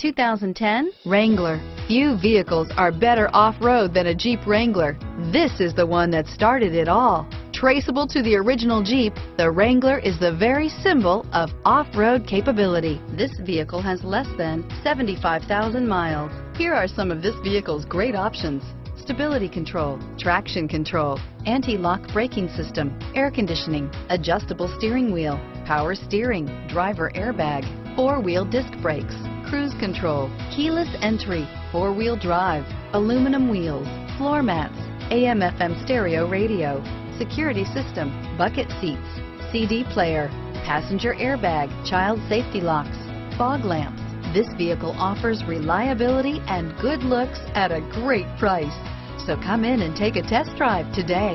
2010 Wrangler. Few vehicles are better off-road than a Jeep Wrangler. This is the one that started it all. Traceable to the original Jeep, the Wrangler is the very symbol of off-road capability. This vehicle has less than 75,000 miles. Here are some of this vehicle's great options. Stability control, traction control, anti-lock braking system, air conditioning, adjustable steering wheel, power steering, driver airbag, four-wheel disc brakes, cruise control, keyless entry, four-wheel drive, aluminum wheels, floor mats, AM FM stereo radio, security system, bucket seats, CD player, passenger airbag, child safety locks, fog lamps. This vehicle offers reliability and good looks at a great price. So come in and take a test drive today.